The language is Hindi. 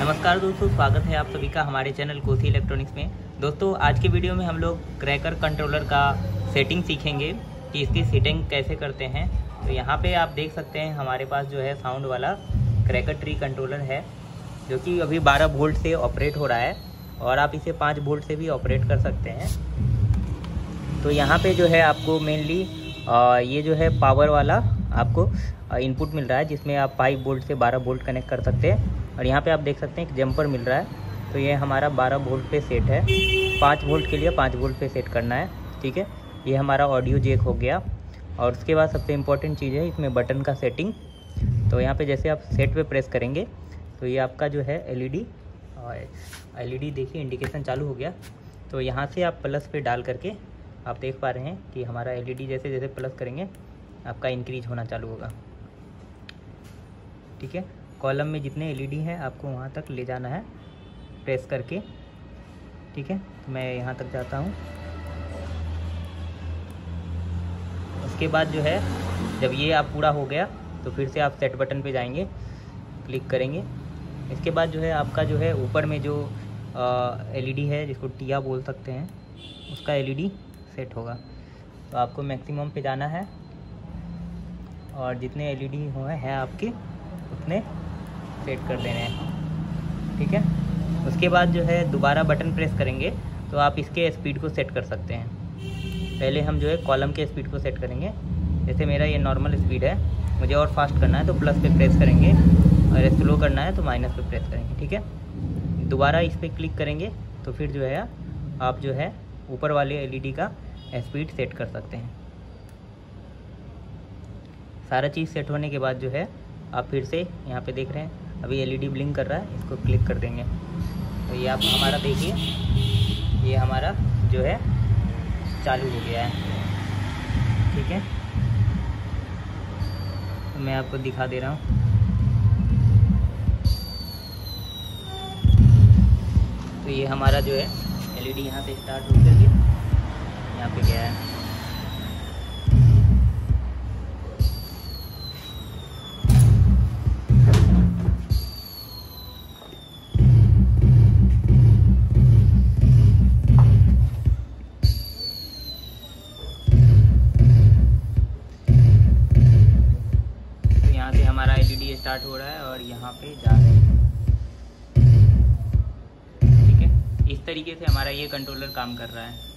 नमस्कार दोस्तों, स्वागत है आप सभी का हमारे चैनल कोसी इलेक्ट्रॉनिक्स में। दोस्तों, आज के वीडियो में हम लोग क्रैकर कंट्रोलर का सेटिंग सीखेंगे कि इसकी सेटिंग कैसे करते हैं। तो यहाँ पे आप देख सकते हैं, हमारे पास जो है साउंड वाला क्रैकर ट्री कंट्रोलर है, जो कि अभी 12 वोल्ट से ऑपरेट हो रहा है, और आप इसे 5 वोल्ट से भी ऑपरेट कर सकते हैं। तो यहाँ पर जो है आपको मेनली ये जो है पावर वाला आपको इनपुट मिल रहा है, जिसमें आप 5 बोल्ट से बारह बोल्ट कनेक्ट कर सकते हैं। और यहाँ पे आप देख सकते हैं एक जंपर मिल रहा है। तो ये हमारा बारह बोल्ट पे सेट है। पाँच वोल्ट के लिए पाँच बोल्ट पे सेट करना है, ठीक है? ये हमारा ऑडियो जेक हो गया। और उसके बाद सबसे इम्पोर्टेंट चीज़ है, इसमें बटन का सेटिंग तो यहाँ पे जैसे आप सेट पे प्रेस करेंगे तो ये आपका जो है एलईडी एलईडी देखिए इंडिकेशन चालू हो गया। तो यहाँ से आप प्लस पे डाल करके आप देख पा रहे हैं कि हमारा एलईडी जैसे जैसे प्लस करेंगे। आपका इंक्रीज होना चालू होगा। ठीक है? कॉलम में जितने एलईडी हैं, आपको वहाँ तक ले जाना है। प्रेस करके। ठीक है? तो मैं यहाँ तक जाता हूँ। उसके बाद जो है, जब ये आप पूरा हो गया तो फिर से आप सेट बटन पे जाएँगे। क्लिक करेंगे। इसके बाद जो है, आपका जो है, ऊपर में जो एलईडी है, जिसको टिया बोल सकते हैं, उसका एलईडी सेट होगा। तो आपको मैक्सिमम पे जाना है। और जितने एलईडी हुए हैं आपके, उतने सेट कर देने हैं। ठीक है? उसके बाद जो है, दोबारा बटन प्रेस करेंगे तो आप इसके स्पीड को सेट कर सकते हैं। पहले हम जो है कॉलम के स्पीड को सेट करेंगे। जैसे मेरा ये नॉर्मल स्पीड है, मुझे और फास्ट करना है तो प्लस पे प्रेस करेंगे, और स्लो करना है तो माइनस पे प्रेस करेंगे। ठीक है? दोबारा इस पर क्लिक करेंगे तो फिर जो है, आप जो है, ऊपर वाले एलईडी का स्पीड सेट कर सकते हैं। सारा चीज़ सेट होने के बाद जो है, आप फिर से यहाँ पे देख रहे हैं। अभी एलईडी ब्लिंक कर रहा है, इसको क्लिक कर देंगे। तो ये आप हमारा देखिए, ये हमारा जो है, चालू हो गया है। ठीक है? तो मैं आपको दिखा दे रहा हूँ। तो ये हमारा जो है एलईडी यहाँ से स्टार्ट हो करके यहाँ पे गया है। स्टार्ट हो रहा है और यहाँ पे जा रहे हैं। ठीक है? इस तरीके से हमारा ये कंट्रोलर काम कर रहा है।